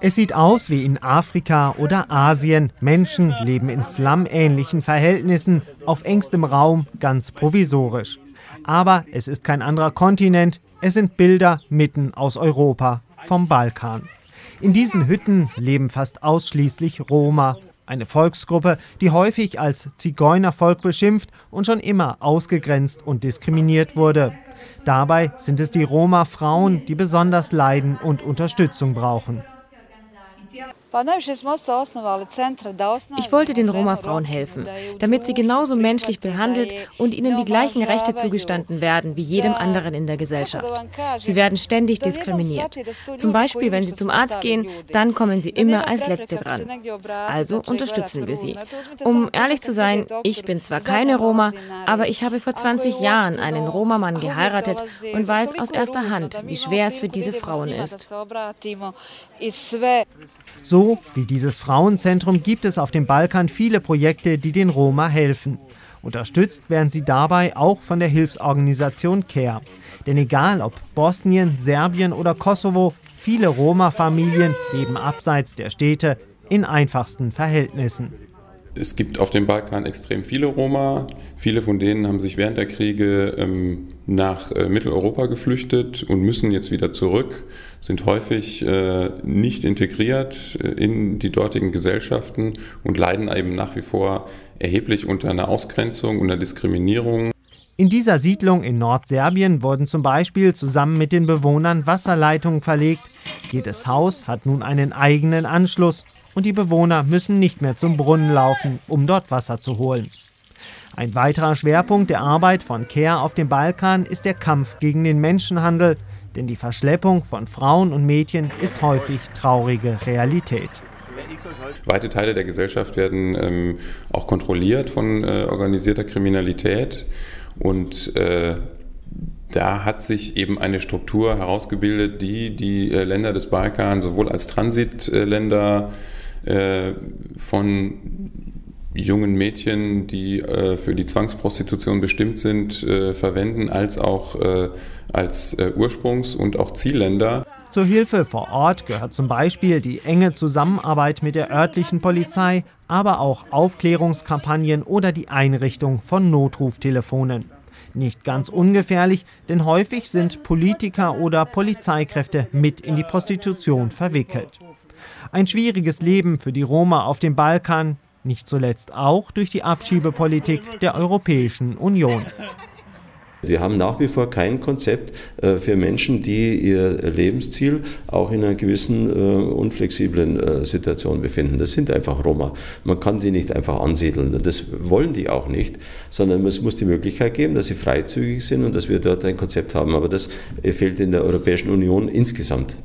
Es sieht aus wie in Afrika oder Asien. Menschen leben in Slum-ähnlichen Verhältnissen, auf engstem Raum, ganz provisorisch. Aber es ist kein anderer Kontinent, es sind Bilder mitten aus Europa, vom Balkan. In diesen Hütten leben fast ausschließlich Roma, eine Volksgruppe, die häufig als Zigeunervolk beschimpft und schon immer ausgegrenzt und diskriminiert wurde. Dabei sind es die Roma-Frauen, die besonders leiden und Unterstützung brauchen. Ich wollte den Roma-Frauen helfen, damit sie genauso menschlich behandelt und ihnen die gleichen Rechte zugestanden werden wie jedem anderen in der Gesellschaft. Sie werden ständig diskriminiert. Zum Beispiel, wenn sie zum Arzt gehen, dann kommen sie immer als Letzte dran. Also unterstützen wir sie. Um ehrlich zu sein, ich bin zwar keine Roma, aber ich habe vor 20 Jahren einen Roma-Mann geheiratet und weiß aus erster Hand, wie schwer es für diese Frauen ist. So wie dieses Frauenzentrum gibt es auf dem Balkan viele Projekte, die den Roma helfen. Unterstützt werden sie dabei auch von der Hilfsorganisation CARE. Denn egal ob Bosnien, Serbien oder Kosovo, viele Roma-Familien leben abseits der Städte in einfachsten Verhältnissen. Es gibt auf dem Balkan extrem viele Roma. Viele von denen haben sich während der Kriege ähm, nach äh, Mitteleuropa geflüchtet und müssen jetzt wieder zurück, sind häufig äh, nicht integriert äh, in die dortigen Gesellschaften und leiden eben nach wie vor erheblich unter einer Ausgrenzung und einer Diskriminierung. In dieser Siedlung in Nordserbien wurden zum Beispiel zusammen mit den Bewohnern Wasserleitungen verlegt. Jedes Haus hat nun einen eigenen Anschluss und die Bewohner müssen nicht mehr zum Brunnen laufen, um dort Wasser zu holen. Ein weiterer Schwerpunkt der Arbeit von CARE auf dem Balkan ist der Kampf gegen den Menschenhandel, denn die Verschleppung von Frauen und Mädchen ist häufig traurige Realität. Weite Teile der Gesellschaft werden ähm, auch kontrolliert von äh, organisierter Kriminalität und äh, da hat sich eben eine Struktur herausgebildet, die die äh, Länder des Balkan sowohl als Transitländer äh, von jungen Mädchen, die äh, für die Zwangsprostitution bestimmt sind, äh, verwenden, als auch äh, als äh, Ursprungs- und auch Zielländer. Zur Hilfe vor Ort gehört zum Beispiel die enge Zusammenarbeit mit der örtlichen Polizei, aber auch Aufklärungskampagnen oder die Einrichtung von Notruftelefonen. Nicht ganz ungefährlich, denn häufig sind Politiker oder Polizeikräfte mit in die Prostitution verwickelt. Ein schwieriges Leben für die Roma auf dem Balkan, nicht zuletzt auch durch die Abschiebepolitik der Europäischen Union. Wir haben nach wie vor kein Konzept äh, für Menschen, die ihr Lebensziel auch in einer gewissen äh, unflexiblen äh, Situation befinden. Das sind einfach Roma. Man kann sie nicht einfach ansiedeln. Das wollen die auch nicht, sondern es muss die Möglichkeit geben, dass sie freizügig sind und dass wir dort ein Konzept haben. Aber das fehlt in der Europäischen Union insgesamt.